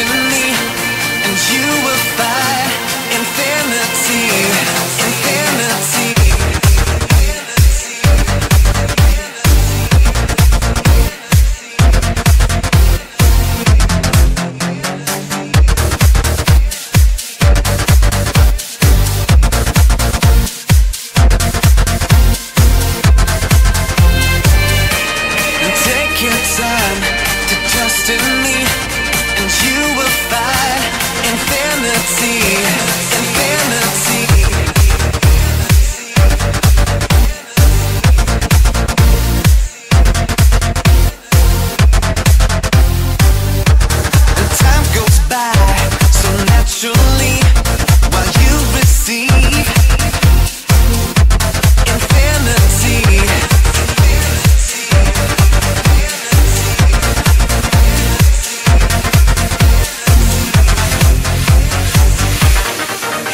Me, and you will find infinity. Infinity,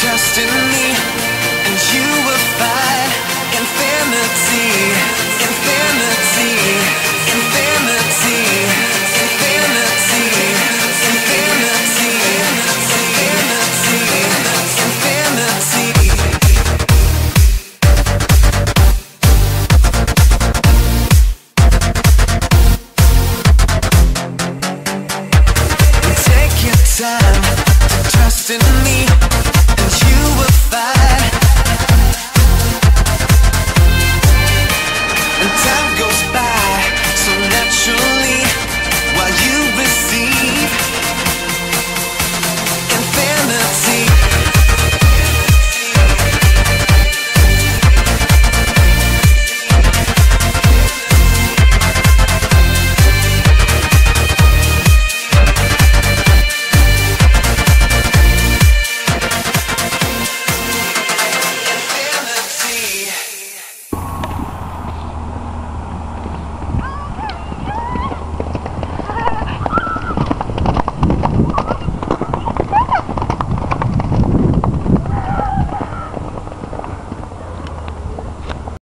to